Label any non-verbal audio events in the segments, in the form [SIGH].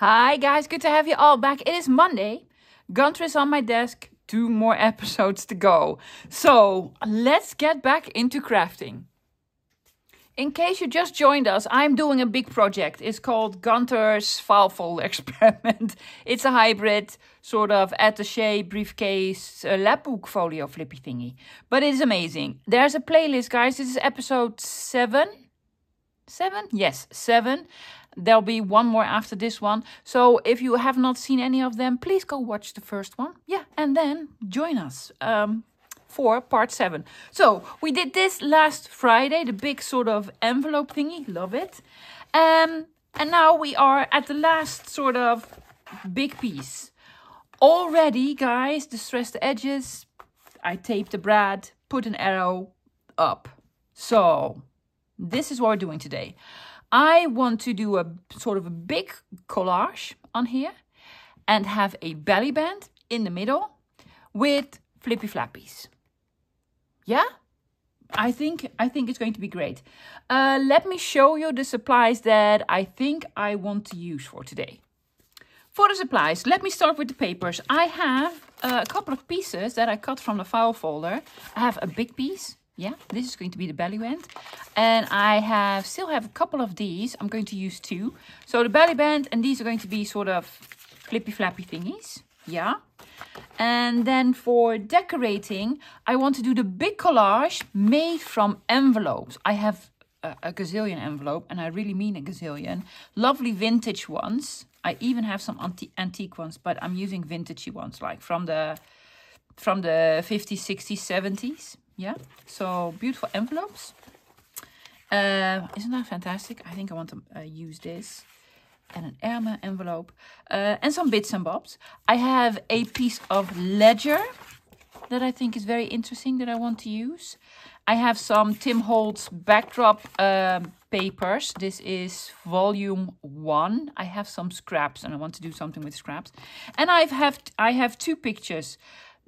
Hi guys, good to have you all back. It is Monday. Gunther is on my desk. Two more [LAUGHS] episodes to go. So let's get back into crafting. In case you just joined us, I'm doing a big project. It's called Gunther's file folder [LAUGHS] experiment. It's a hybrid sort of attache briefcase uh, lapbook folio flippy thingy. But it's amazing. There's a playlist, guys. This is episode seven. Seven? Yes, seven. There'll be one more after this one. So if you have not seen any of them, please go watch the first one. Yeah, and then join us. Um, for part seven. So we did this last Friday, the big sort of envelope thingy. Love it. Um, and now we are at the last sort of big piece. Already, guys, distress the edges. I taped the brad, put an arrow up. So this is what we're doing today. I want to do a sort of a big collage on here and have a belly band in the middle with flippy flappies. Yeah? I think I think it's going to be great. Uh, let me show you the supplies that I think I want to use for today. For the supplies, let me start with the papers. I have a couple of pieces that I cut from the file folder. I have a big piece. Yeah, this is going to be the belly band. And I have still have a couple of these. I'm going to use two. So the belly band and these are going to be sort of flippy flappy thingies. Yeah. And then for decorating, I want to do the big collage made from envelopes. I have a, a gazillion envelope, and I really mean a gazillion. Lovely vintage ones. I even have some anti antique ones, but I'm using vintagey ones, like from the from the 50s, 60s, 70s. Yeah, so beautiful envelopes. Uh, isn't that fantastic? I think I want to uh, use this and an Erma envelope uh, and some bits and bobs. I have a piece of ledger that I think is very interesting that I want to use. I have some Tim Holtz backdrop um, papers. This is volume one. I have some scraps and I want to do something with scraps. And I've have I have two pictures.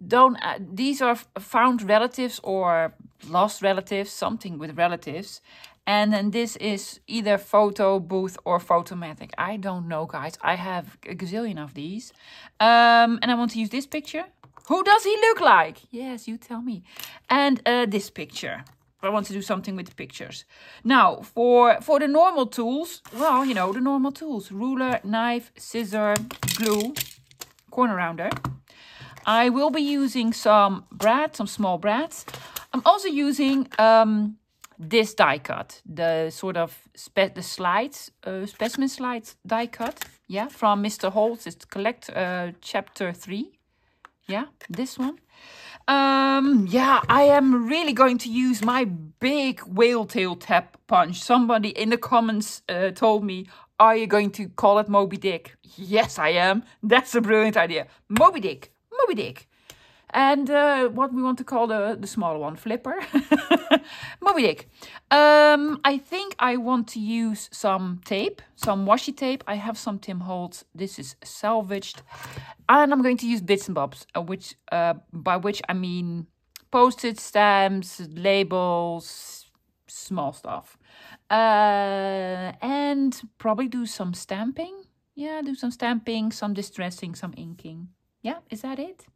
Don't uh, these are found relatives or lost relatives, something with relatives. And then this is either photo booth or photomatic. I don't know, guys. I have a gazillion of these. Um, and I want to use this picture. Who does he look like? Yes, you tell me. And uh, this picture. I want to do something with the pictures. Now, for, for the normal tools, well, you know, the normal tools. Ruler, knife, scissor, glue, corner rounder. I will be using some brad, some small brads. I'm also using um, this die cut, the sort of the slides, uh, specimen slides die cut, yeah, from Mr. Holtz. It's collect uh, chapter three, yeah, this one. Um, yeah, I am really going to use my big whale tail tab punch. Somebody in the comments uh, told me, are you going to call it Moby Dick? Yes, I am. That's a brilliant idea. Moby Dick, Moby Dick. And uh, what we want to call the, the smaller one, Flipper. [LAUGHS] Moby Dick. Um, I think I want to use some tape, some washi tape. I have some Tim Holtz. This is salvaged. And I'm going to use bits and bobs, uh, which uh, by which I mean postage stamps, labels, small stuff. Uh, and probably do some stamping. Yeah, do some stamping, some distressing, some inking. Yeah, is that it?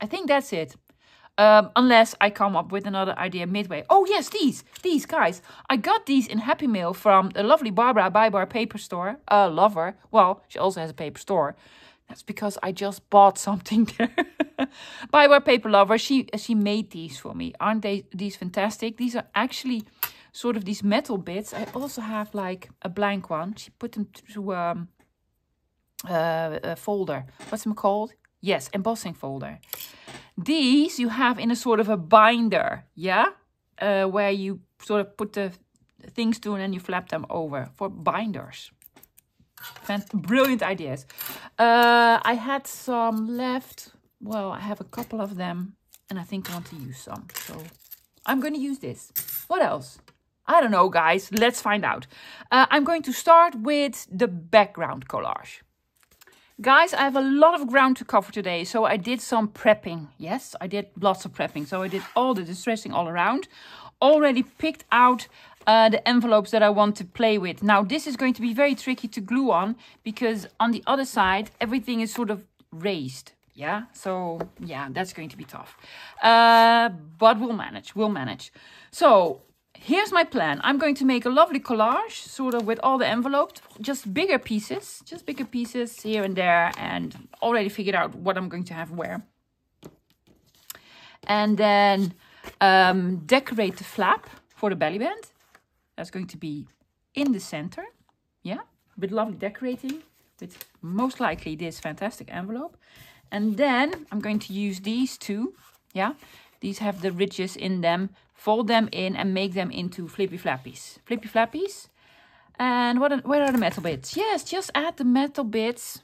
I think that's it. Um, unless I come up with another idea midway. Oh yes, these, these guys. I got these in Happy Mail from the lovely Barbara Bybar Paper Store. Uh, lover. Well, she also has a paper store. That's because I just bought something [LAUGHS] there. Bybar Paper Lover, she she made these for me. Aren't they these fantastic? These are actually sort of these metal bits. I also have like a blank one. She put them through um, uh, folder. What's them called? Yes, embossing folder. These you have in a sort of a binder, yeah? Uh, where you sort of put the things to and then you flap them over for binders. Fant brilliant ideas. Uh, I had some left. Well, I have a couple of them and I think I want to use some. So I'm going to use this. What else? I don't know, guys. Let's find out. Uh, I'm going to start with the background collage. Guys, I have a lot of ground to cover today, so I did some prepping. Yes, I did lots of prepping. So I did all the distressing all around. Already picked out uh, the envelopes that I want to play with. Now, this is going to be very tricky to glue on because on the other side, everything is sort of raised. Yeah, so yeah, that's going to be tough. Uh, but we'll manage, we'll manage. So here's my plan. I'm going to make a lovely collage, sort of with all the envelopes, just bigger pieces, just bigger pieces here and there, and already figured out what I'm going to have where. And then um, decorate the flap for the belly band. That's going to be in the center, yeah, with lovely decorating, with most likely this fantastic envelope. And then I'm going to use these two, yeah, these have the ridges in them fold them in and make them into flippy flappies. Flippy flappies. And what where are the metal bits? Yes, just add the metal bits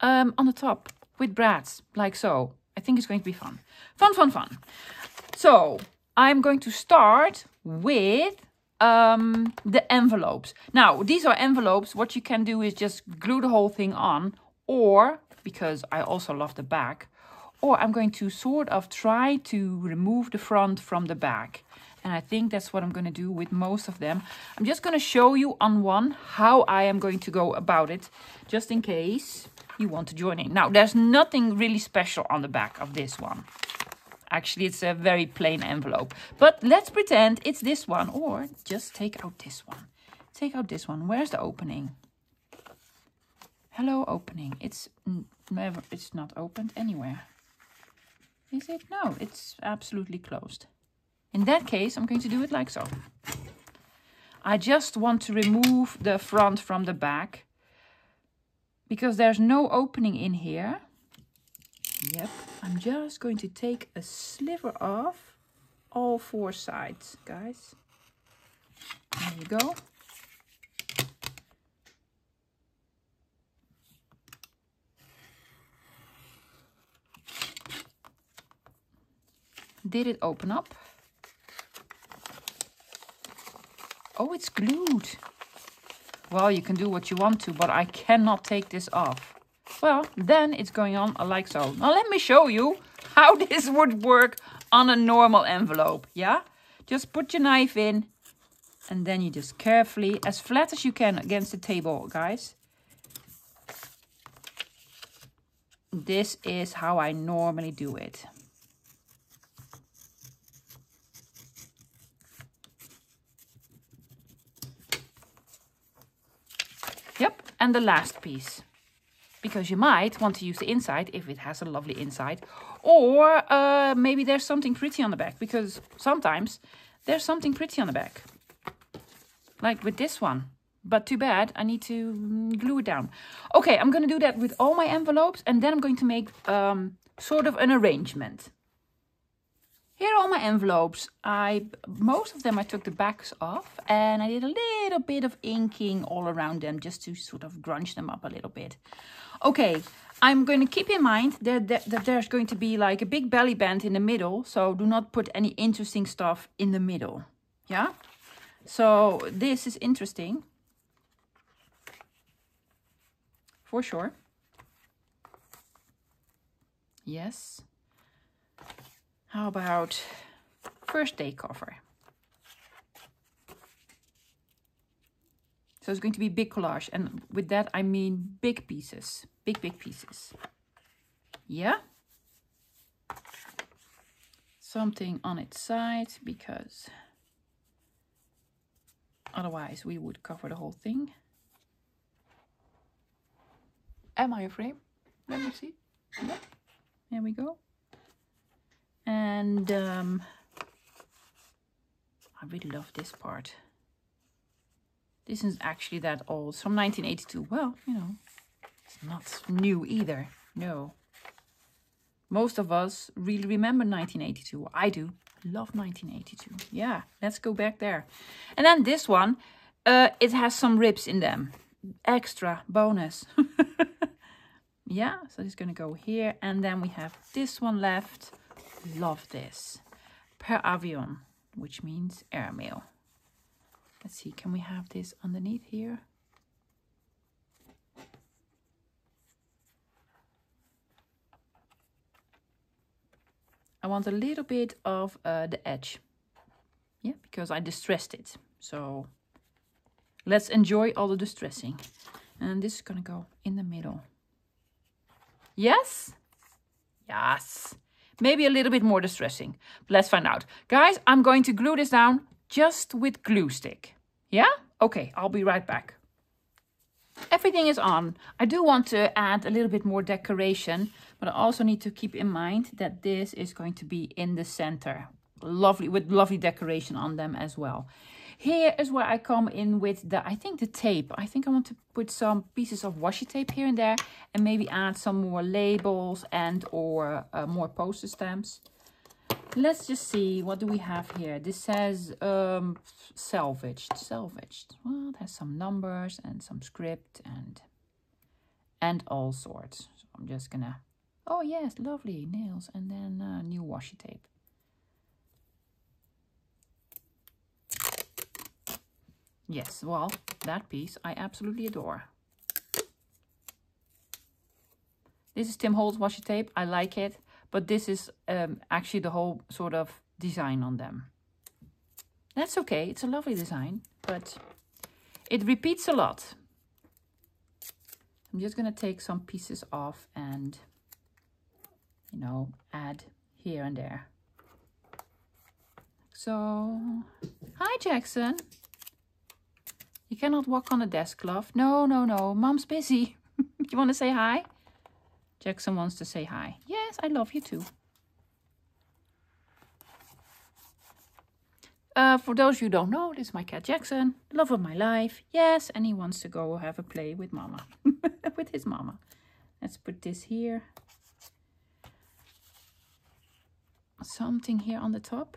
um, on the top with brads, like so. I think it's going to be fun. Fun, fun, fun. So I'm going to start with um, the envelopes. Now, these are envelopes. What you can do is just glue the whole thing on or, because I also love the back, or I'm going to sort of try to remove the front from the back. And I think that's what I'm going to do with most of them. I'm just going to show you on one how I am going to go about it, just in case you want to join in. Now, there's nothing really special on the back of this one. Actually, it's a very plain envelope. But let's pretend it's this one, or just take out this one. Take out this one. Where's the opening? Hello, opening. It's never. It's not opened anywhere. Is it? No, it's absolutely closed. In that case, I'm going to do it like so. I just want to remove the front from the back because there's no opening in here. Yep, I'm just going to take a sliver off all four sides, guys. There you go. Did it open up? Oh, it's glued. Well, you can do what you want to, but I cannot take this off. Well, then it's going on like so. Now let me show you how [LAUGHS] this would work on a normal envelope, yeah? Just put your knife in and then you just carefully, as flat as you can against the table, guys. This is how I normally do it. And the last piece. Because you might want to use the inside if it has a lovely inside. Or uh, maybe there's something pretty on the back. Because sometimes there's something pretty on the back. Like with this one. But too bad, I need to glue it down. Okay, I'm going to do that with all my envelopes. And then I'm going to make um, sort of an arrangement. Here are all my envelopes. I Most of them I took the backs off and I did a little bit of inking all around them just to sort of grunge them up a little bit. Okay, I'm going to keep in mind that, that, that there's going to be like a big belly band in the middle. So do not put any interesting stuff in the middle. Yeah? So this is interesting. For sure. Yes. How about first day cover? So it's going to be big collage. And with that, I mean big pieces. Big, big pieces. Yeah? Something on its side because otherwise we would cover the whole thing. Am I a frame? Let me see. Yeah. There we go. And um, I really love this part. This is actually that old. It's from 1982. Well, you know, it's not new either. No. Most of us really remember 1982. I do. Love 1982. Yeah, let's go back there. And then this one, uh, it has some ribs in them. Extra bonus. [LAUGHS] yeah, so it's going to go here. And then we have this one left love this. Per avion, which means airmail. Let's see, can we have this underneath here? I want a little bit of uh, the edge. Yeah, because I distressed it. So let's enjoy all the distressing. And this is going to go in the middle. Yes? Yes. Maybe a little bit more distressing. But let's find out. Guys, I'm going to glue this down just with glue stick. Yeah? Okay, I'll be right back. Everything is on. I do want to add a little bit more decoration, but I also need to keep in mind that this is going to be in the center. Lovely, with lovely decoration on them as well. Here is where I come in with the, I think the tape. I think I want to put some pieces of washi tape here and there and maybe add some more labels and or uh, more poster stamps. Let's just see, what do we have here? This says um, salvaged, salvaged. Well, there's some numbers and some script and and all sorts. So I'm just gonna, oh yes, lovely, nails and then uh, new washi tape. Yes, well, that piece I absolutely adore. This is Tim Holtz washi tape. I like it, but this is um, actually the whole sort of design on them. That's okay. It's a lovely design, but it repeats a lot. I'm just going to take some pieces off and, you know, add here and there. So, hi Jackson. You cannot walk on the desk, love. No, no, no. Mom's busy. [LAUGHS] you want to say hi? Jackson wants to say hi. Yes, I love you too. Uh, for those you don't know, this is my cat Jackson, love of my life. Yes, and he wants to go have a play with mama, [LAUGHS] with his mama. Let's put this here. Something here on the top.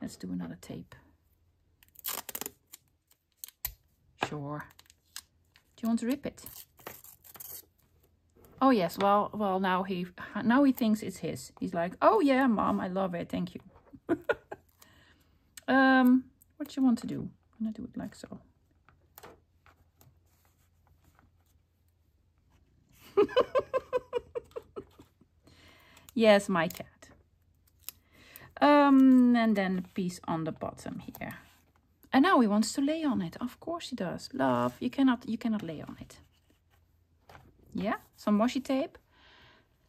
Let's do another tape. Sure. Do you want to rip it? Oh yes, well, well now he now he thinks it's his. He's like, oh yeah, mom, I love it, thank you. [LAUGHS] um, what do you want to do? I'm gonna do it like so. [LAUGHS] yes, my cat. Um, and then a piece on the bottom here. And now he wants to lay on it. Of course he does. Love, you cannot you cannot lay on it. Yeah, some washi tape.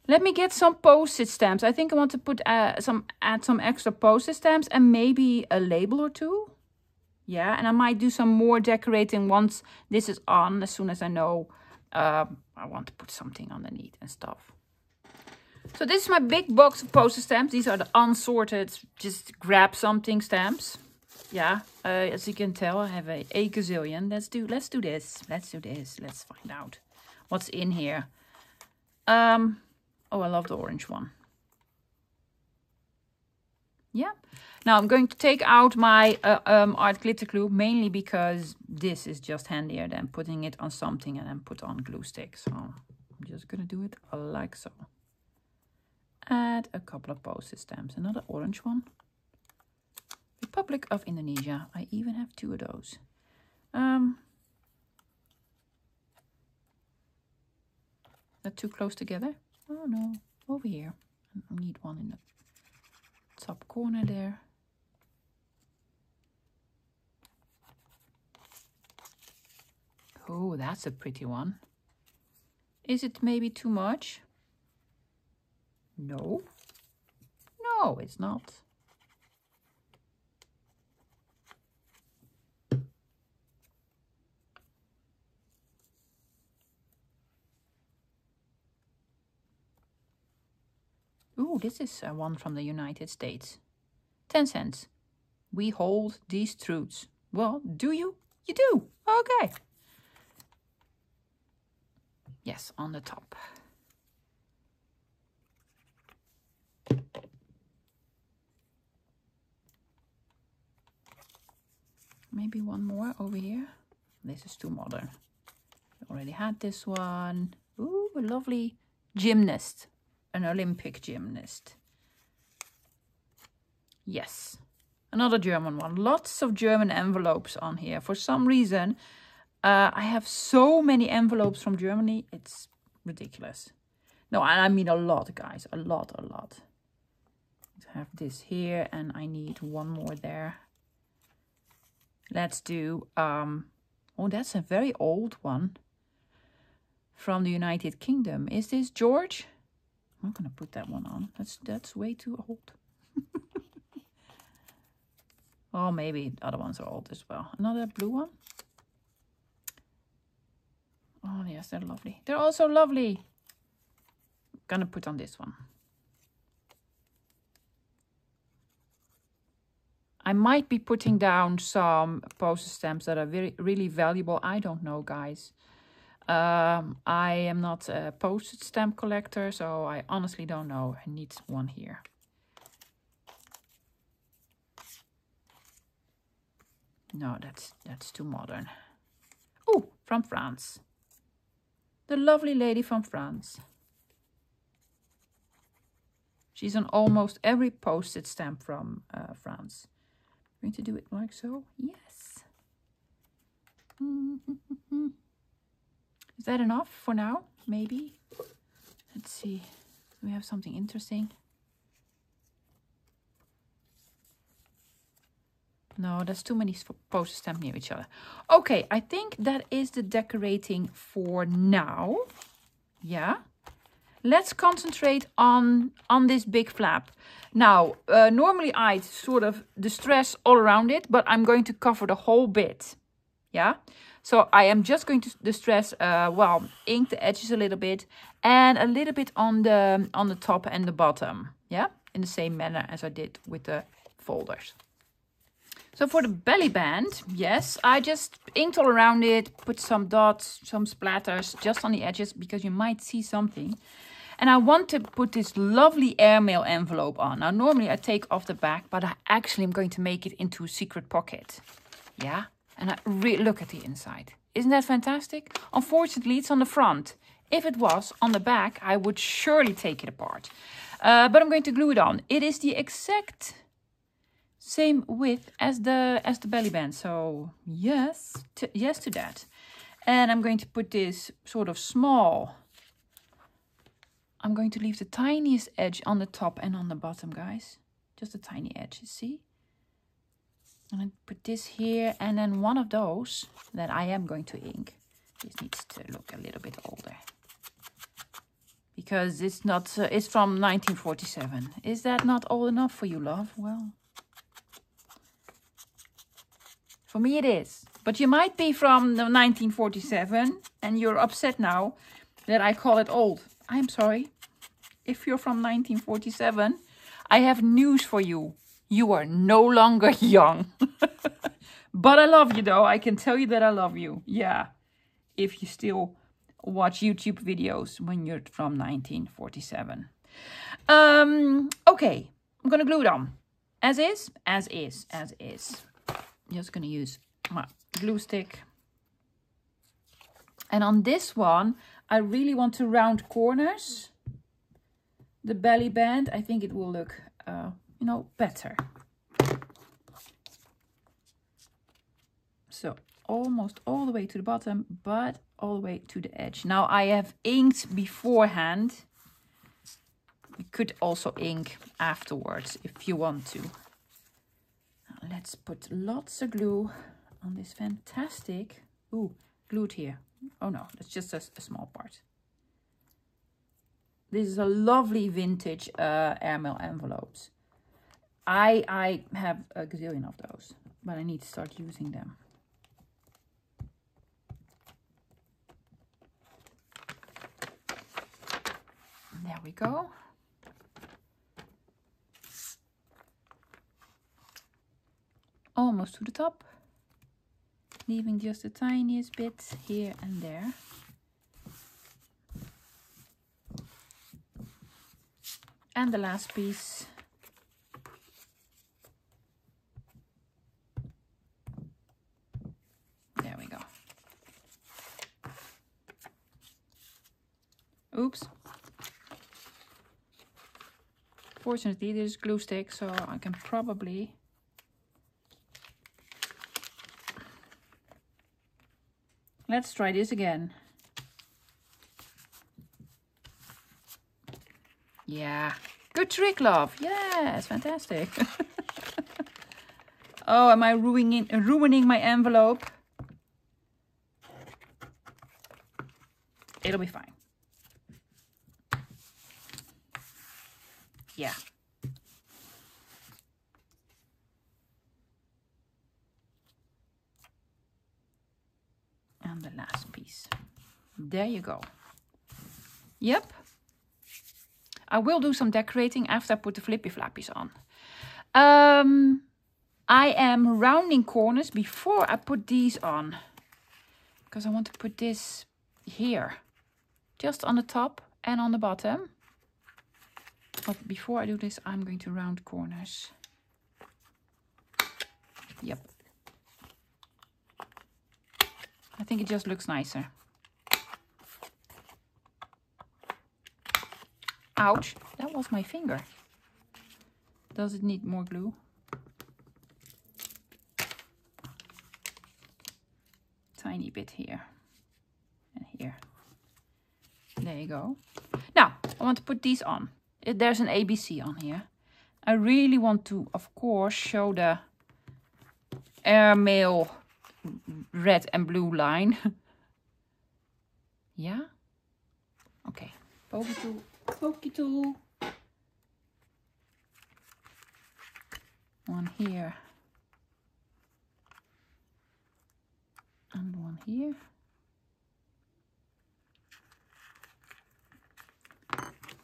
Let me get some postage stamps. I think I want to put uh, some add some extra postage stamps and maybe a label or two. Yeah, and I might do some more decorating once this is on. As soon as I know uh, I want to put something underneath and stuff. So this is my big box of postage stamps. These are the unsorted, just grab something stamps yeah, uh, as you can tell, I have a, a gazillion. Let's do let's do this. Let's do this. Let's find out what's in here. Um, oh, I love the orange one. Yeah. Now I'm going to take out my uh, um, art glitter glue mainly because this is just handier than putting it on something and then put on glue stick. So I'm just going to do it like so. Add a couple of postage stamps. Another orange one. Republic of Indonesia. I even have two of those. Um, that too close together? Oh no, over here. I need one in the top corner there. Oh, that's a pretty one. Is it maybe too much? No. No, it's not. Oh, this is uh, one from the United States. 10 cents. We hold these truths. Well, do you? You do. Okay. Yes, on the top. Maybe one more over here. This is too modern. already had this one. Ooh, a lovely gymnast an Olympic gymnast. Yes, another German one. Lots of German envelopes on here. For some reason, uh, I have so many envelopes from Germany. It's ridiculous. No, I mean a lot, guys. A lot, a lot. I have this here and I need one more there. let's do, um, oh, that's a very old one from the United Kingdom. Is this George? I'm not going to put that one on. That's, that's way too old. [LAUGHS] oh, maybe the other ones are old as well. Another blue one. Oh, yes, they're lovely. They're also lovely. Gonna put on this one. I might be putting down some postage stamps that are very really valuable. I don't know, guys. Um, I am not a postage stamp collector, so I honestly don't know. I need one here. No, that's that's too modern. Oh, from France. The lovely lady from France. She's on almost every postage stamp from uh, France. I'm going to do it like so. Yes. Is that enough for now? Maybe. Let's see. We have something interesting? No, there's too many postage stamps near each other. Okay, I think that is the decorating for now. Yeah. Let's concentrate on, on this big flap. Now, uh, normally I'd sort of distress all around it, but I'm going to cover the whole bit. Yeah. So I am just going to distress, uh, well, ink the edges a little bit and a little bit on the on the top and the bottom. Yeah, in the same manner as I did with the folders. So for the belly band, yes, I just inked all around it, put some dots, some splatters just on the edges because you might see something. And I want to put this lovely airmail envelope on. Now, normally I take off the back, but I actually am going to make it into a secret pocket. Yeah, and I look at the inside. Isn't that fantastic? Unfortunately, it's on the front. If it was on the back, I would surely take it apart. Uh, but I'm going to glue it on. It is the exact same width as the as the belly band. So yes, to, yes to that. And I'm going to put this sort of small. I'm going to leave the tiniest edge on the top and on the bottom, guys. Just a tiny edge, you see? And I put this here and then one of those that I am going to ink. This needs to look a little bit older. Because it's not, uh, it's from 1947. Is that not old enough for you, love? Well, For me it is. But you might be from 1947 and you're upset now that I call it old. I'm sorry. If you're from 1947, I have news for you. You are no longer young. [LAUGHS] but I love you though. I can tell you that I love you. Yeah. If you still watch YouTube videos when you're from 1947. Um, okay. I'm going to glue it on. As is, as is, as is just going to use my glue stick. And on this one, I really want to round corners. The belly band, I think it will look, uh, you know, better. So almost all the way to the bottom, but all the way to the edge. Now I have inked beforehand. You could also ink afterwards if you want to let's put lots of glue on this fantastic, ooh, glued here. Oh no, that's just a, a small part. This is a lovely vintage uh, airmail envelopes. I, I have a gazillion of those, but I need to start using them. There we go. almost to the top leaving just the tiniest bit here and there and the last piece there we go oops fortunately there's glue stick so I can probably Let's try this again. Yeah, good trick, love. Yes, fantastic. [LAUGHS] Oh, am I ruining, ruining my envelope? It'll be fine. Yeah. And the last piece. There you go. Yep. I will do some decorating after I put the flippy flappies on. Um, I am rounding corners before I put these on. Because I want to put this here. Just on the top and on the bottom. But before I do this, I'm going to round corners. Yep. I think it just looks nicer. Ouch, that was my finger. Does it need more glue? Tiny bit here and here. There you go. Now, I want to put these on. Uh, there's an ABC on here. I really want to, of course, show the airmail red and blue line. [LAUGHS] yeah? Okay. Pokey tool. Tool. One here. And one here.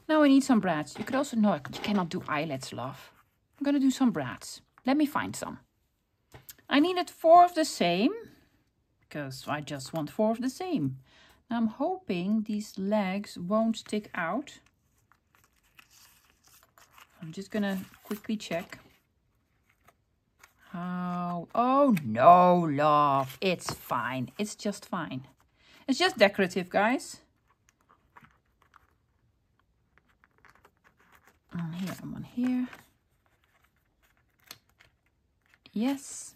Now I need some brads. You could also, no, you cannot do eyelets, love. I'm gonna do some brads. Let me find some. I needed four of the same, because I just want four of the same. Now I'm hoping these legs won't stick out. I'm just gonna quickly check. How, oh no, love, it's fine. It's just fine. It's just decorative, guys. One here and one here. Yes.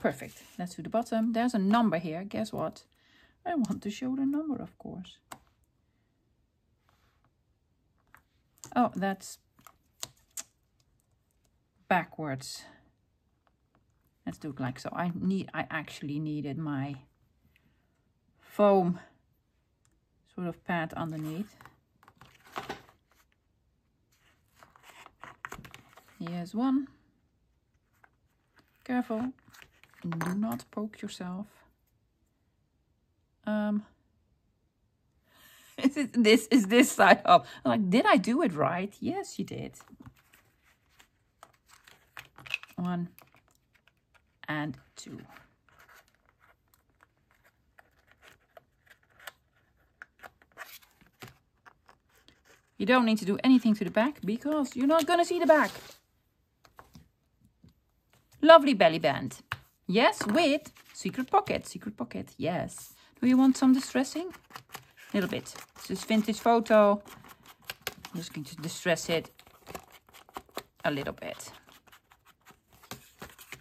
Perfect. Let's do the bottom. There's a number here. Guess what? I want to show the number, of course. Oh, that's backwards. Let's do it like so. I need I actually needed my foam sort of pad underneath. Here's one. Careful. Do not poke yourself. Um, is this is this side up. I'm like, did I do it right? Yes, you did. One and two. You don't need to do anything to the back because you're not going to see the back. Lovely belly band. Yes, with secret pocket. Secret pocket, yes. Do you want some distressing? Little bit. This is vintage photo. I'm just going to distress it a little bit.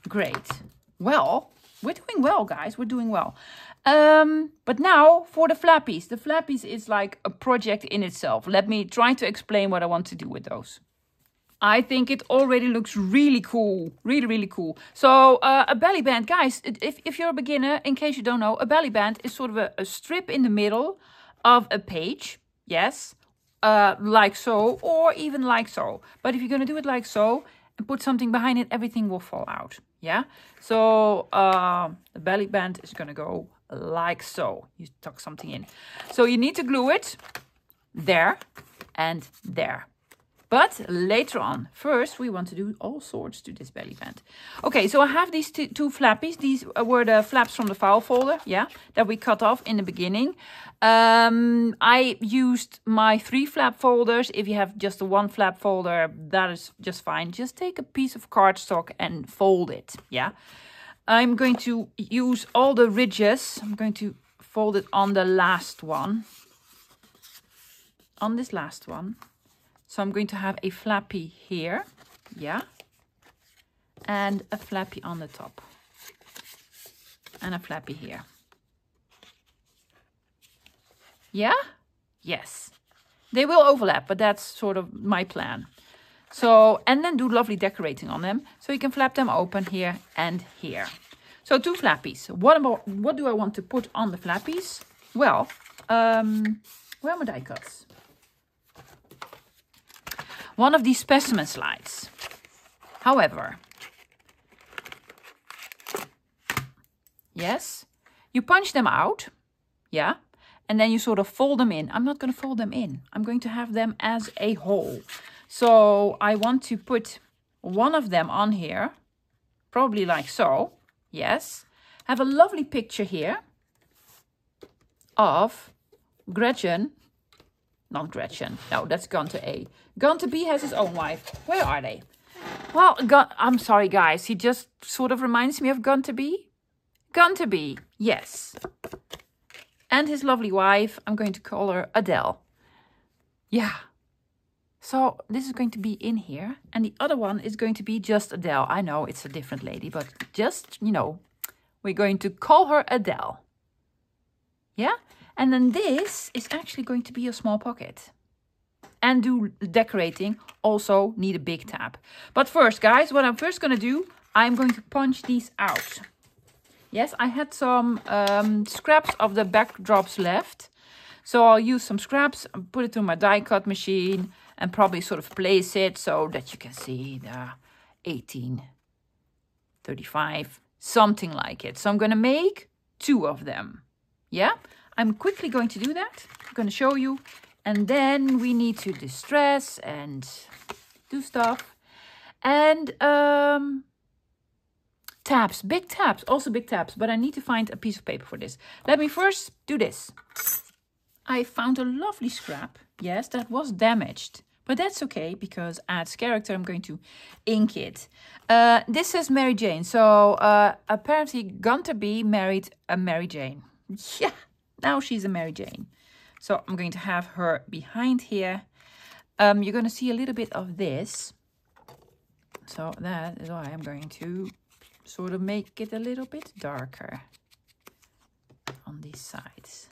Great. Well, we're doing well, guys. We're doing well. Um, but now for the flappies. The flappies is like a project in itself. Let me try to explain what I want to do with those. I think it already looks really cool. Really, really cool. So uh, a belly band, guys, if, if you're a beginner, in case you don't know, a belly band is sort of a, a strip in the middle of a page. Yes, uh, like so, or even like so. But if you're going to do it like so and put something behind it, everything will fall out. Yeah, so uh, the belly band is going to go like so. You tuck something in. So you need to glue it there and there. But later on, first we want to do all sorts to this belly band. Okay, so I have these two, flappies. These were the flaps from the file folder, yeah, that we cut off in the beginning. Um, I used my three flap folders. If you have just a one flap folder, that is just fine. Just take a piece of cardstock and fold it, yeah. I'm going to use all the ridges. I'm going to fold it on the last one. On this last one. So I'm going to have a flappy here. Yeah. And a flappy on the top. And a flappy here. Yeah? Yes. They will overlap, but that's sort of my plan. So, and then do lovely decorating on them. So you can flap them open here and here. So two flappies. What about, what do I want to put on the flappies? Well, um, where are my die cuts? One of these specimen slides. However, yes, you punch them out, yeah, and then you sort of fold them in. I'm not going to fold them in. I'm going to have them as a whole. So I want to put one of them on here, probably like so, yes. Have a lovely picture here of Gretchen, not Gretchen, no, that's Gunther A. Gunther B has his own wife. Where are they? Well, I'm sorry, guys. He just sort of reminds me of Gunther B. Gunther B, yes. And his lovely wife, I'm going to call her Adele. Yeah. So this is going to be in here. And the other one is going to be just Adele. I know it's a different lady, but just, you know, we're going to call her Adele. Yeah? And then this is actually going to be a small pocket. And do decorating also need a big tab. But first, guys, what I'm first going to do, I'm going to punch these out. Yes, I had some um, scraps of the backdrops left. So I'll use some scraps, and put it through my die cut machine and probably sort of place it so that you can see the 1835, something like it. So I'm going to make two of them. Yeah, I'm quickly going to do that. I'm going to show you. And then we need to distress and do stuff. And um, tabs, big tabs, also big tabs. But I need to find a piece of paper for this. Let me first do this. I found a lovely scrap. Yes, that was damaged. But that's okay because as character I'm going to ink it. Uh, this is Mary Jane. So uh, apparently Gunther B married a Mary Jane. [LAUGHS] Yeah, now she's a Mary Jane. So I'm going to have her behind here. Um, you're going to see a little bit of this. So that is why I'm going to sort of make it a little bit darker on these sides.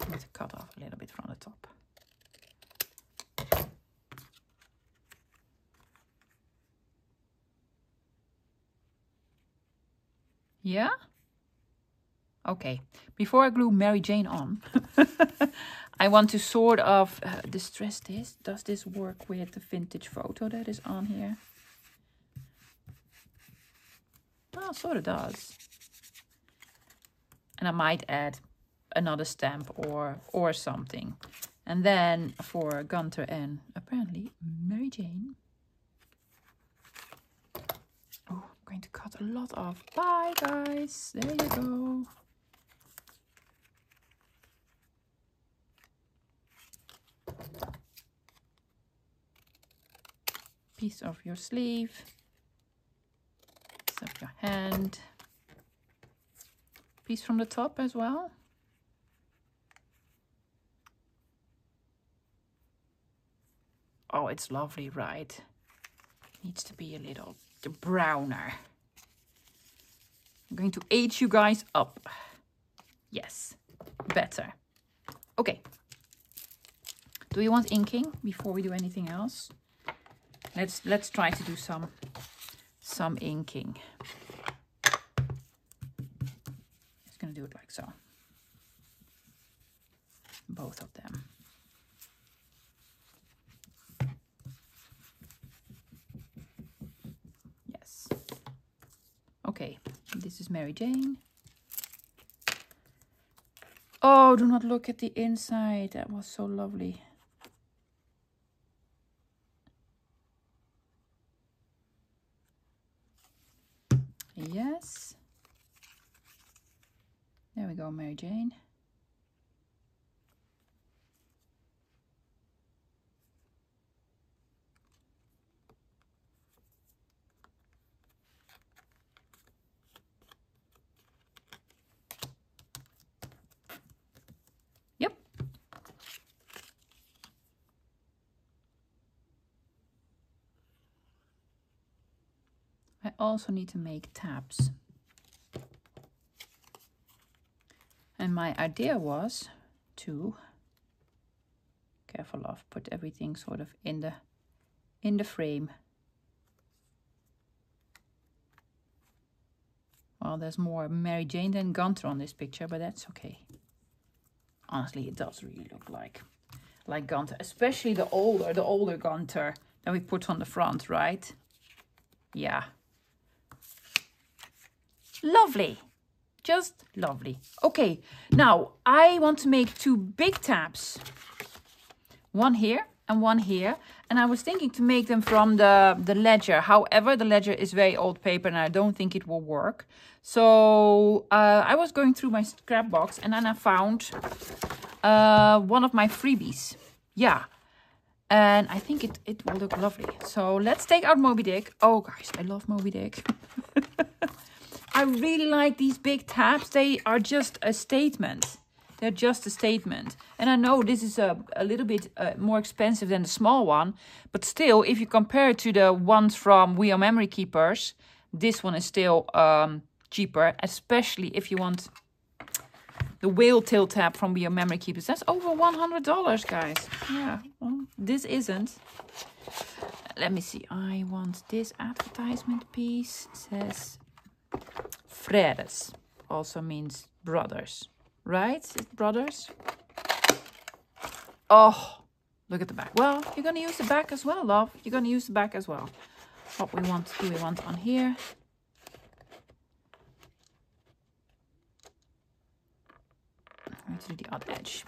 I need to cut off a little bit from the top. Yeah? Okay, before I glue Mary Jane on, [LAUGHS] I want to sort of uh, distress this. Does this work with the vintage photo that is on here? Well, sort of does. And I might add another stamp or or something. And then for Gunther and apparently Mary Jane. Oh, I'm going to cut a lot off. Bye, guys. There you go. Piece of your sleeve. Piece of your hand. Piece from the top as well. Oh, it's lovely, right? Needs to be a little browner. I'm going to age you guys up. Yes, better. Okay. Do you want inking before we do anything else? Let's let's try to do some some inking. Just gonna do it like so. Both of them. Yes. Okay, this is Mary Jane. Oh, do not look at the inside. That was so lovely. Yes. There we go, Mary Jane. Also need to make tabs. And my idea was to careful of put everything sort of in the in the frame. Well there's more Mary Jane than Gunther on this picture but that's okay. Honestly it does really look like like Gunther especially the older the older Gunther that we put on the front right? Yeah lovely just lovely okay now I want to make two big tabs one here and one here. And I was thinking to make them from the, the ledger. However, the ledger is very old paper and I don't think it will work. So uh, I was going through my scrap box and then I found uh, one of my freebies. Yeah. And I think it, it will look lovely. So let's take out Moby Dick. Oh, guys, I love Moby Dick. [LAUGHS] I really like these big tabs. They are just a statement. They're just a statement. And I know this is a, a little bit uh, more expensive than the small one, but still, if you compare it to the ones from We Are Memory Keepers, this one is still um, cheaper, especially if you want the whale tail tab from We Are Memory Keepers. That's over $100, guys. Yeah, well, this isn't. Let me see. I want this advertisement piece. It says Freres. Also means brothers right, brothers? Oh, look at the back. Well, you're going to use the back as well, love. You're going to use the back as well. What we want, do we want on here? Do the other edge.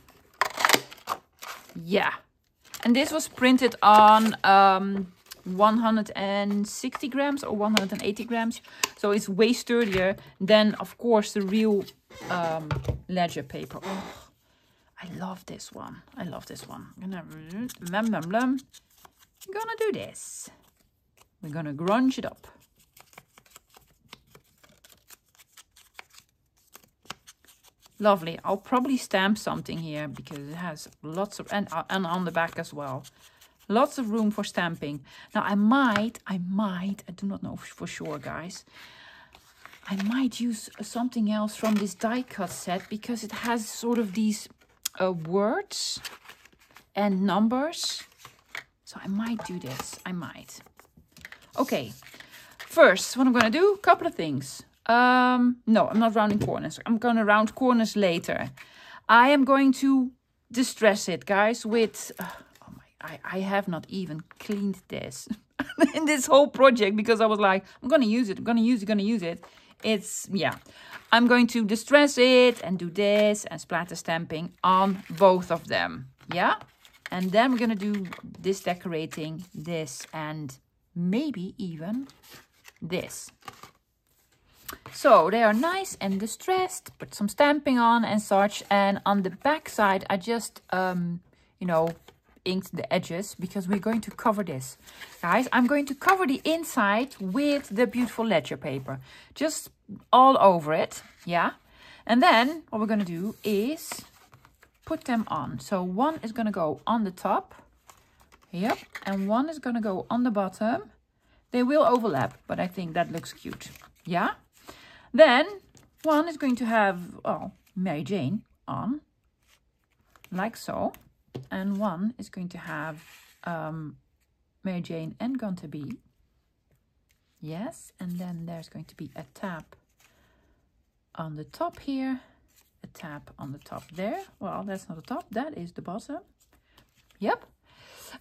Yeah. And this was printed on um, 160 grams or 180 grams. So it's way sturdier than, of course, the real um, ledger paper. Oh, I love this one. I love this one. I'm gonna, lum, lum, lum. I'm gonna do this. We're gonna grunge it up. Lovely. I'll probably stamp something here because it has lots of, and, uh, and on the back as well. Lots of room for stamping. Now I might, I might, I do not know for sure guys. I might use something else from this die cut set because it has sort of these uh, words and numbers. So I might do this, I might. Okay, first what I'm gonna do, a couple of things. Um, no, I'm not rounding corners. I'm gonna round corners later. I am going to distress it, guys, with... Uh, I, I have not even cleaned this [LAUGHS] in this whole project because I was like, I'm going to use it, I'm going to use it, going to use it. It's, yeah. I'm going to distress it and do this and splatter stamping on both of them. Yeah? And then we're going to do this decorating, this, and maybe even this. So they are nice and distressed, put some stamping on and such. And on the back side, I just, um, you know, inked the edges because we're going to cover this. Guys, I'm going to cover the inside with the beautiful ledger paper. Just all over it, yeah? And then what we're going to do is put them on. So one is going to go on the top. Yep. And one is going to go on the bottom. They will overlap, but I think that looks cute. Yeah? Then one is going to have, oh, Mary Jane on, like so and one is going to have um, Mary Jane and Gunther B. Yes, and then there's going to be a tap on the top here, a tap on the top there. Well, that's not the top, that is the bottom. Yep.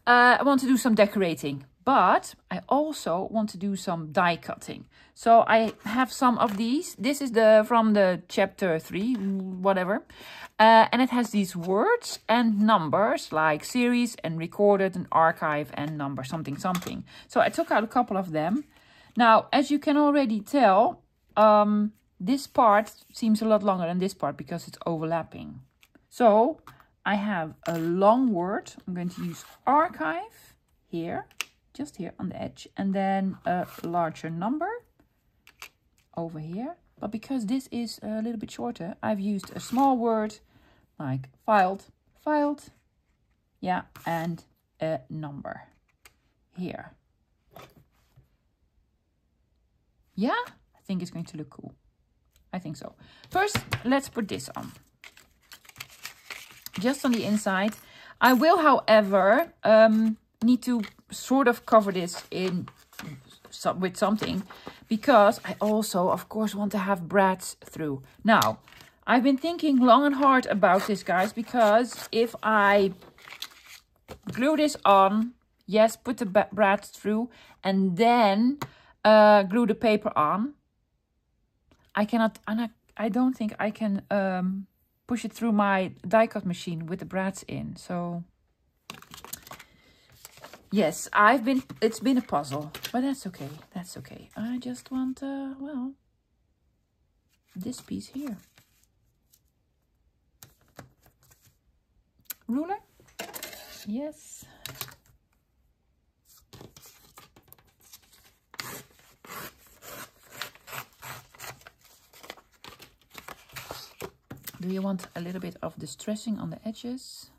Uh, I want to do some decorating, but I also want to do some die cutting. So I have some of these. This is the from the chapter 3, whatever. Uh, and it has these words and numbers like series and recorded and archive and number something something. So I took out a couple of them. Now, as you can already tell, um, this part seems a lot longer than this part because it's overlapping. So I have a long word. I'm going to use archive here, just here on the edge, and then a larger number over here. But because this is a little bit shorter, I've used a small word like filed, filed, yeah, and a number here. Yeah, I think it's going to look cool. I think so. First, let's put this on. just on the inside. I will, however, um, need to sort of cover this in some, with something because I also, of course, want to have brads through. Now, I've been thinking long and hard about this, guys, because if I glue this on, yes, put the brads through, and then uh, glue the paper on, I cannot, and I, I don't think I can um, push it through my die cut machine with the brads in. So yes, I've been, it's been a puzzle, but that's okay. That's okay. I just want, uh, well, this piece here. Ruler? Yes. Do you want a little bit of distressing on the edges?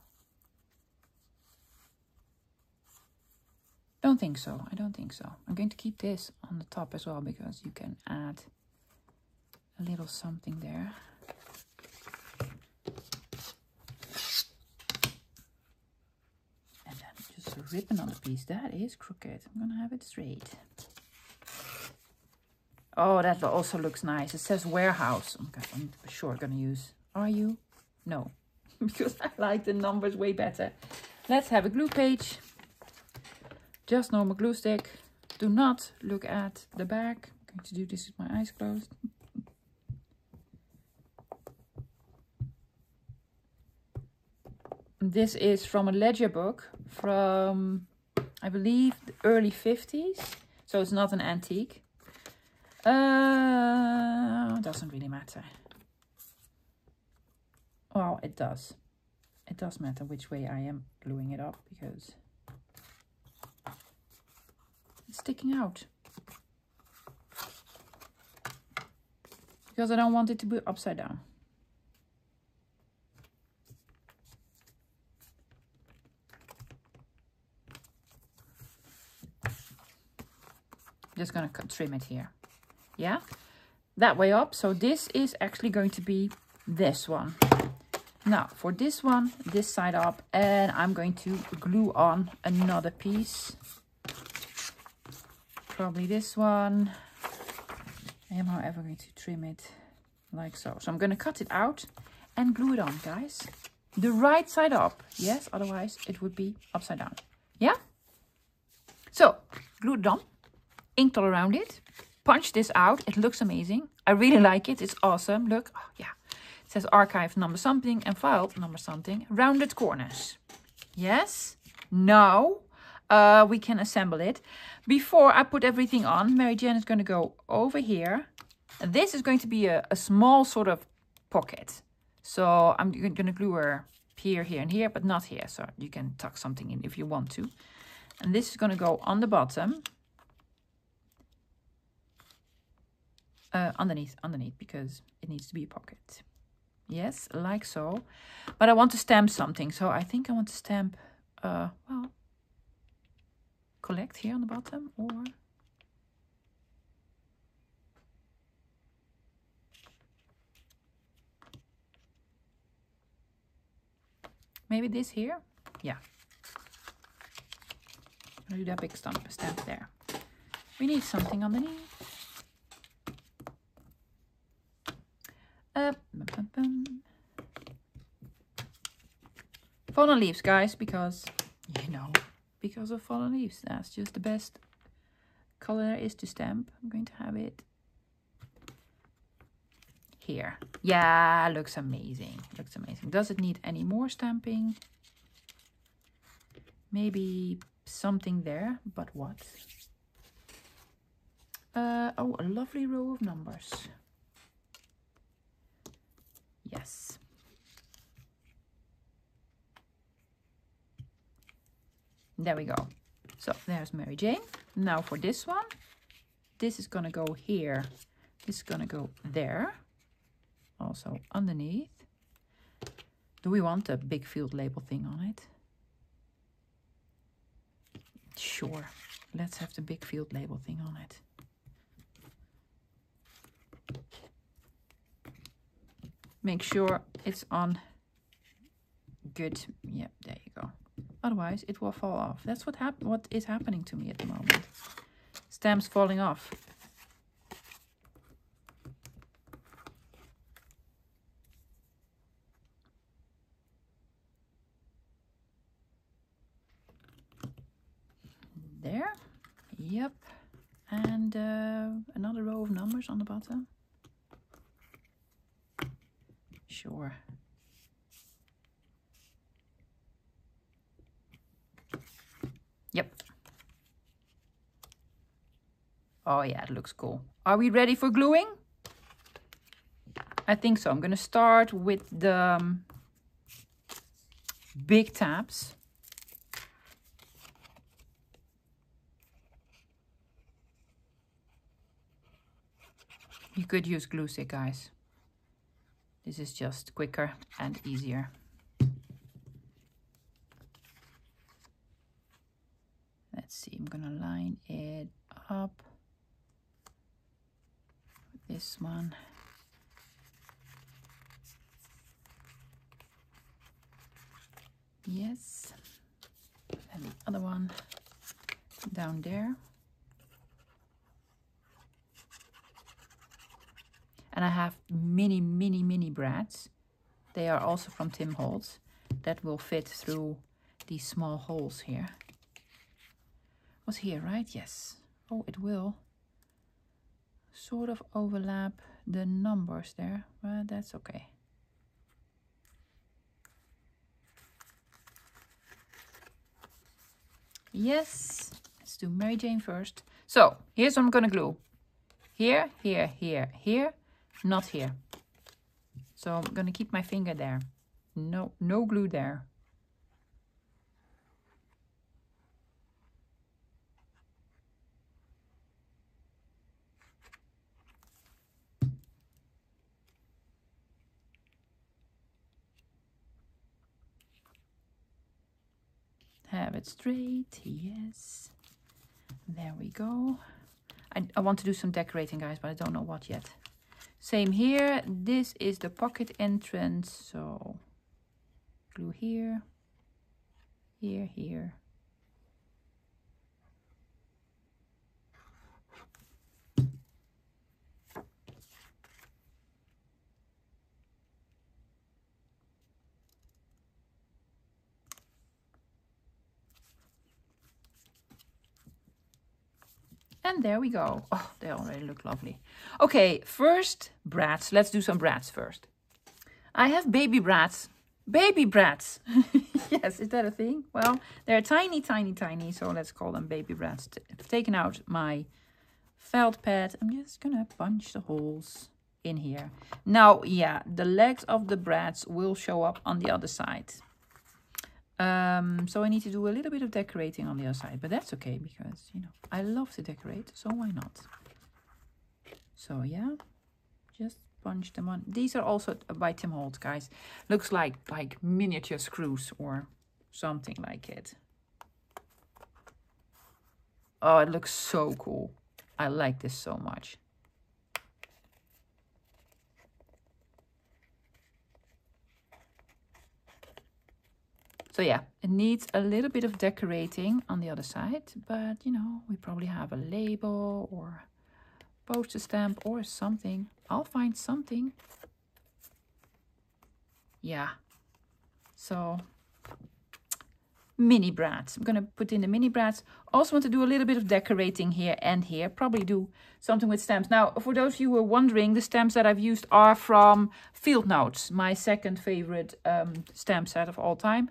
Think so. I don't think so. I'm going to keep this on the top as well because you can add a little something there. And then just a ribbon on the piece. That is crooked. I'm going to have it straight. Oh, that also looks nice. It says warehouse. Oh okay, I'm sure going to use are you? No, [LAUGHS] because I like the numbers way better. Let's have a glue page. Just normal glue stick. Do not look at the back. I'm going to do this with my eyes closed. this is from a ledger book from, I believe, the early 50s. So it's not an antique. Uh, doesn't really matter. Well, it does. It does matter which way I am gluing it up because it's sticking out. Because I don't want it to be upside down. Just gonna trim it here. Yeah, that way up. So this is actually going to be this one. Now for this one, this side up, and I'm going to glue on another piece. Probably this one. I am however going to trim it like so. So I'm going to cut it out and glue it on, guys. The right side up, yes, otherwise it would be upside down. Yeah? So, glue it on, inked all around it, punch this out. It looks amazing. I really like it. It's awesome. Look, oh, yeah, it says archive number something and filed number something. Rounded corners. Yes. Now uh, we can assemble it. Before I put everything on, Mary Jane is going to go over here. This is going to be a, a small sort of pocket. So I'm going to glue her here, here, and here, but not here. So you can tuck something in if you want to. And this is going to go on the bottom. Uh, underneath, underneath, because it needs to be a pocket. Yes, like so. But I want to stamp something. So I think I want to stamp, uh, well, collect here on the bottom or... Maybe this here? Yeah. I'll do that big stamp, stamp there. We need something underneath. Uh, fallen leaves, guys, because, you know, because of fallen leaves. That's just the best color there is to stamp. I'm going to have it here. Yeah, looks amazing. Looks amazing. Does it need any more stamping? Maybe something there, but what? Uh, oh, a lovely row of numbers. Yes. There we go. So there's Mary Jane. Now for this one, this is going to go here. This is going to go there. Also underneath. Do we want a big field label thing on it? Sure. Let's have the big field label thing on it. make sure it's on Good. Yep, there you go. Otherwise, it will fall off. That's what hap what is happening to me at the moment. Stems falling off. There. Yep. And uh, another row of numbers on the bottom. Sure. Yep. Oh yeah, it looks cool. Are we ready for gluing? I think so. I'm going to start with the um, big tabs. You could use glue stick, guys. This is just quicker and easier. Let's see, I'm gonna line it up with this one. Yes, and the other one down there. And I have mini, mini, mini brads. They are also from Tim Holtz that will fit through these small holes here. Was here, right? Yes. Oh, it will sort of overlap the numbers there, but that's okay. Yes, let's do Mary Jane first. So, here's what I'm gonna glue. Here, here, here, here, not here. So I'm going to keep my finger there. No, no glue there. Have it straight, yes. There we go. I, I want to do some decorating, guys, but I don't know what yet. Same here. This is the pocket entrance. So glue here, here, here. And there we go. Oh, they already look lovely. Okay, first brats. Let's do some brats first. I have baby brats. Baby brats. [LAUGHS] yes, is that a thing? Well, they're tiny, tiny, tiny. So let's call them baby brats. I've taken out my felt pad. I'm just going to punch the holes in here. Now, yeah, the legs of the brats will show up on the other side. Um, so I need to do a little bit of decorating on the other side, but that's okay because, you know, I love to decorate, so why not? So yeah, just punch them on. These are also by Tim Holtz, guys. Looks like like miniature screws or something like it. Oh, it looks so cool. I like this so much. So yeah, it needs a little bit of decorating on the other side, but you know, we probably have a label or poster stamp or something. I'll find something. Yeah. So mini brads. I'm going to put in the mini brads. Also want to do a little bit of decorating here and here. Probably do something with stamps. Now, for those of you who are wondering, the stamps that I've used are from Field Notes, my second favorite um, stamp set of all time.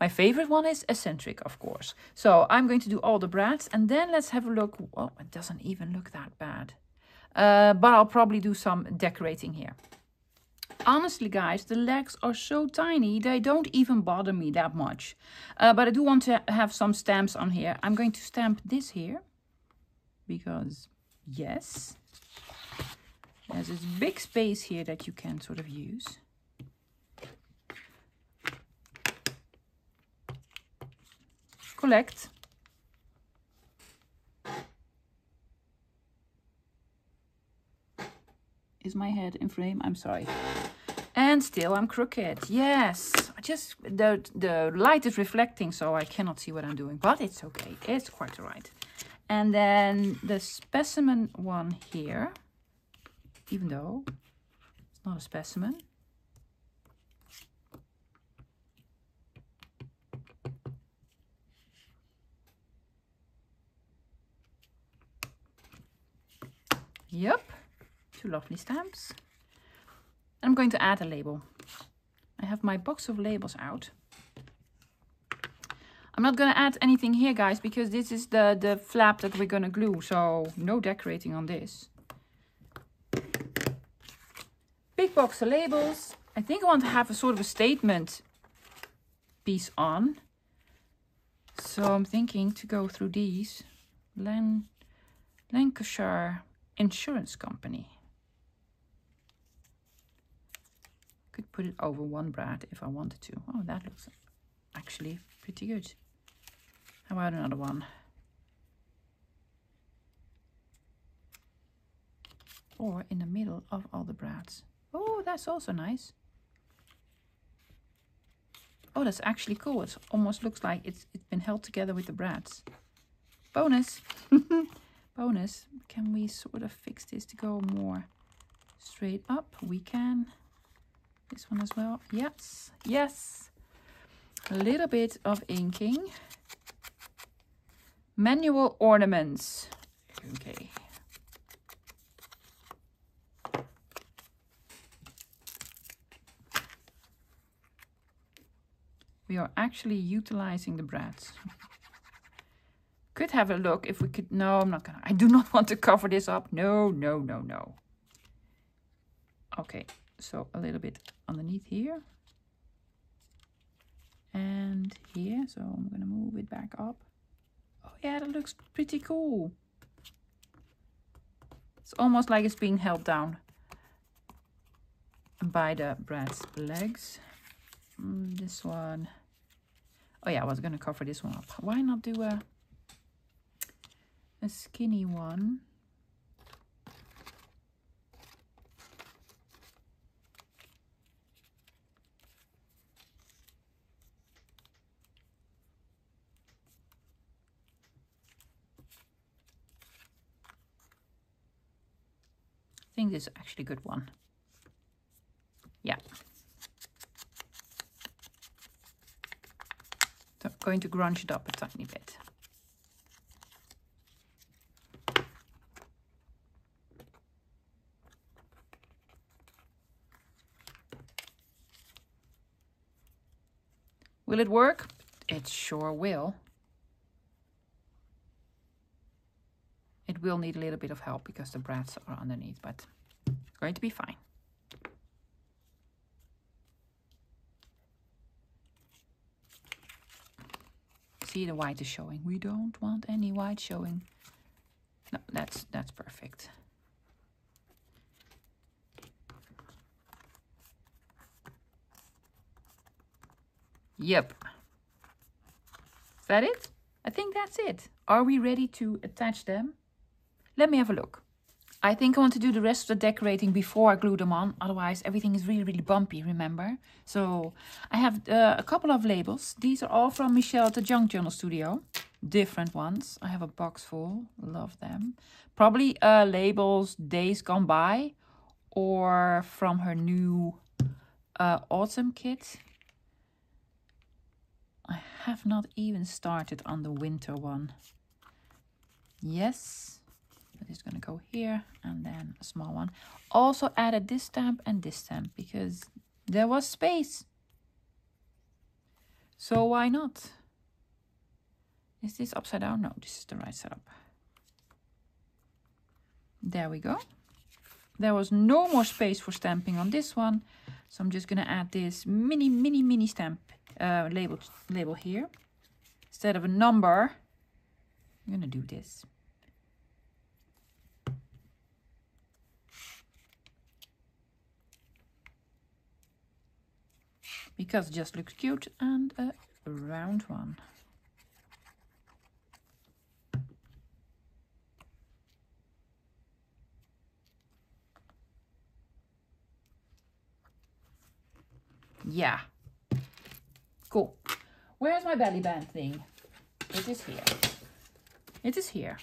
My favorite one is eccentric, of course. So I'm going to do all the brads and then let's have a look. Oh, it doesn't even look that bad. Uh, but I'll probably do some decorating here. Honestly, guys, the legs are so tiny, they don't even bother me that much. Uh, but I do want to have some stamps on here. I'm going to stamp this here. Because, yes, there's this big space here that you can sort of use. Collect. Is my head in frame? I'm sorry. And still I'm crooked. Yes. I just the the light is reflecting so I cannot see what I'm doing. But it's okay. It's quite alright. And then the specimen one here. Even though it's not a specimen. Yep, two lovely stamps. I'm going to add a label. I have my box of labels out. I'm not going to add anything here, guys, because this is the, the flap that we're going to glue. So no decorating on this. Big box of labels. I think I want to have a sort of a statement piece on. So I'm thinking to go through these. Lan Lancashire Insurance Company. Could put it over one brad if I wanted to. Oh, that looks actually pretty good. How about another one? Or in the middle of all the brads. Oh, that's also nice. Oh, that's actually cool. It almost looks like it's, it's been held together with the brads. Bonus! [LAUGHS] Bonus. Can we sort of fix this to go more straight up? We can. This one as well. Yes, yes. A little bit of inking. Manual ornaments. Okay. We are actually utilizing the brads. Could have a look if we could... No, I'm not gonna... I do not [LAUGHS] want to cover this up. No, no, no, no. Okay, so a little bit underneath here. And here, so I'm to move it back up. Oh yeah, that looks pretty cool. It's almost like it's being held down by the brad's legs. Mm, this one. Oh yeah, I was to cover this one up. Why not do a, a skinny one? I think this is actually a good one. Yeah. So I'm going to grunge it up a tiny bit. Will it work? It sure will. It will need a little bit of help because the brads are underneath, but it's going to be fine. See, the white is showing. We don't want any white showing. No, that's that's perfect. Yep. Is that it? I think that's it. Are we ready to attach them? Let me have a look. I think I want to do the rest of the decorating before I glue them on. Otherwise, everything is really, really bumpy, remember? So I have uh, a couple of labels. These are all from Michelle at the Junk Journal Studio. Different ones. I have a box full. Love them. Probably uh, labels Days Gone By or from her new uh, autumn kit. I have not even started on the winter one. Yes but it's to go here and then a small one. Also added this stamp and this stamp because there was space. So why not? Is this upside down? No, this is the right setup. There we go. There was no more space for stamping on this one. So I'm just going to add this mini, mini, mini stamp uh, label, label here. Instead of a number, I'm going to do this. because it just looks cute and a round one. Yeah. Cool. Where's my belly band thing? It is here. It is here.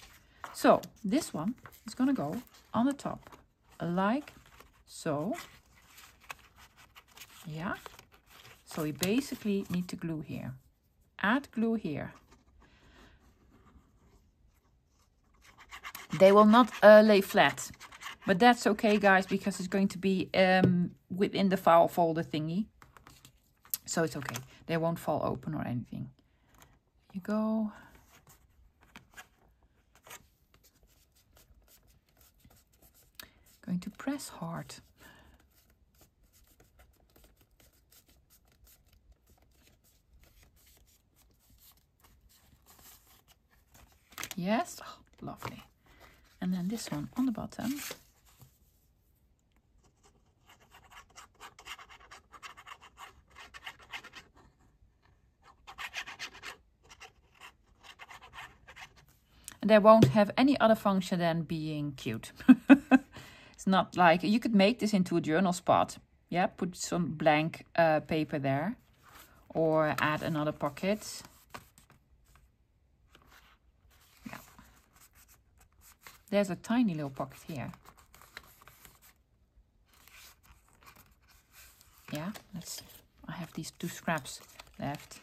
So this one is gonna go on the top like so. Yeah. So we basically need to glue here. Add glue here. They will not uh, lay flat. But that's okay, guys, because it's going to be um, within the file folder thingy. So it's okay. They won't fall open or anything. you go. Going to press hard. Yes, oh, lovely. And then this one on the bottom. They won't have any other function than being cute. [LAUGHS] it's not like, you could make this into a journal spot. Yeah, put some blank uh, paper there. Or add another pocket. Yeah. There's a tiny little pocket here. Yeah, let's. I have these two scraps left.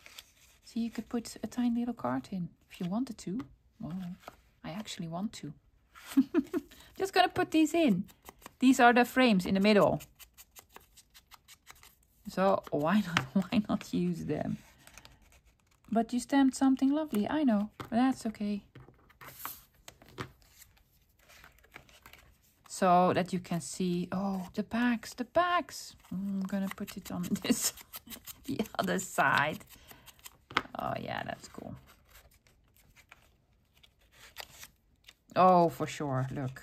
See, you could put a tiny little card in if you wanted to. Oh, I actually want to. [LAUGHS] Just gonna put these in. These are the frames in the middle. So why not [LAUGHS] why not use them? But you stamped something lovely, I know, that's okay. So that you can see, oh, the bags, the bags. I'm gonna put it on [LAUGHS] this, the other side. Oh yeah, that's cool. Oh, for sure. Look.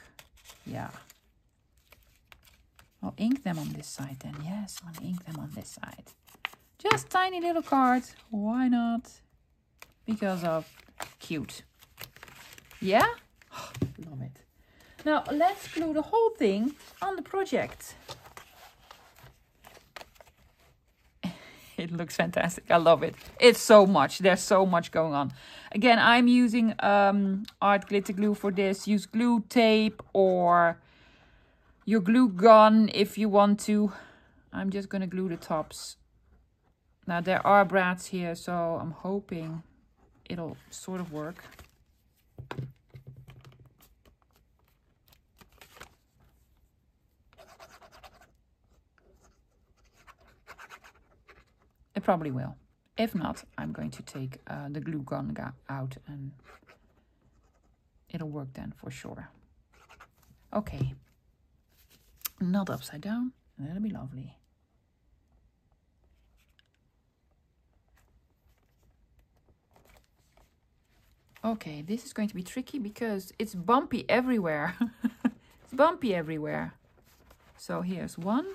Yeah. I'll ink them on this side then. Yes, I'll ink them on this side. Just tiny little cards. Why not? Because of cute. Yeah? [GASPS] Love it. Now, let's glue the whole thing on the project. It looks fantastic. I love it. It's so much. There's so much going on. Again, I'm using um, art glitter glue for this. Use glue tape or your glue gun if you want to. I'm just going to glue the tops. Now, there are brads here, so I'm hoping it'll sort of work. It probably will. If not, I'm going to take uh, the glue gun out and it'll work then for sure. Okay. Not upside down. That'll be lovely. Okay, this is going to be tricky because it's bumpy everywhere. [LAUGHS] it's bumpy everywhere. So here's one.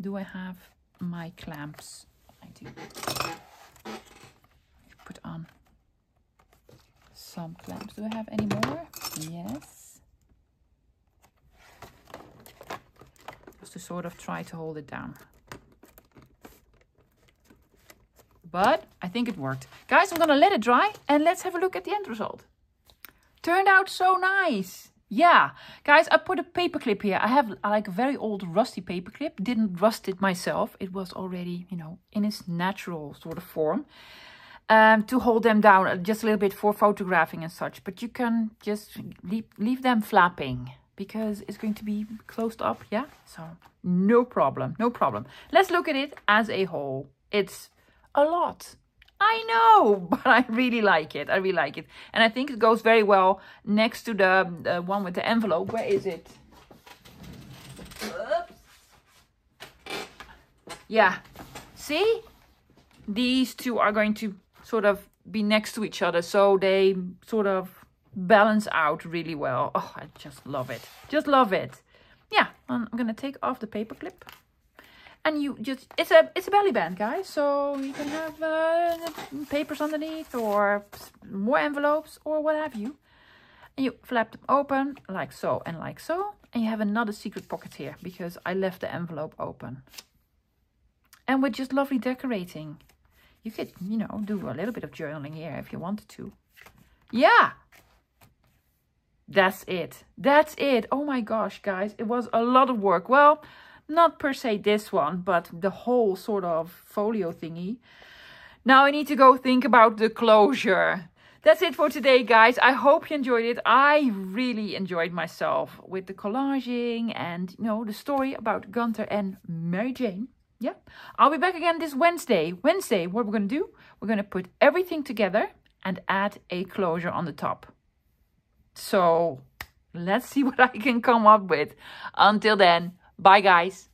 Do I have my clamps? I do. Put on some clamps. Do I have any more? Yes. Just to sort of try to hold it down. But I think it worked. Guys, I'm gonna let it dry and let's have a look at the end result. Turned out so nice. Yeah, guys, I put a paper clip here. I have like a very old rusty paper clip. Didn't rust it myself. It was already, you know, in its natural sort of form. Um, to hold them down uh, just a little bit for photographing and such. But you can just leave, leave them flapping because it's going to be closed up, yeah? So no problem, no problem. Let's look at it as a whole. It's a lot. I know, [LAUGHS] but I really like it. I really like it. And I think it goes very well next to the, one with the envelope. Where is it? Oops. Yeah. See? These two are going to sort of be next to each other. So they sort of balance out really well. Oh, I just love it. Just love it. Yeah, I'm going to take off the paper clip and you just it's a it's a belly band guys so you can have uh, papers underneath or more envelopes or what have you and you flap them open like so and like so And you have another secret pocket here because I left the envelope open. And with just lovely decorating. You could, you know, do a little bit of journaling here if you wanted to. Yeah. That's it. That's it. Oh my gosh, guys. It was a lot of work. Well, not per se this one, but the whole sort of folio thingy. Now I need to go think about the closure. That's it for today, guys. I hope you enjoyed it. I really enjoyed myself with the collaging and, you know, the story about Gunther and Mary Jane. Yeah. I'll be back again this Wednesday. Wednesday, what we're going to do, we're going to put everything together and add a closure on the top. So let's see [LAUGHS] what I can come up with. Until then, bye guys.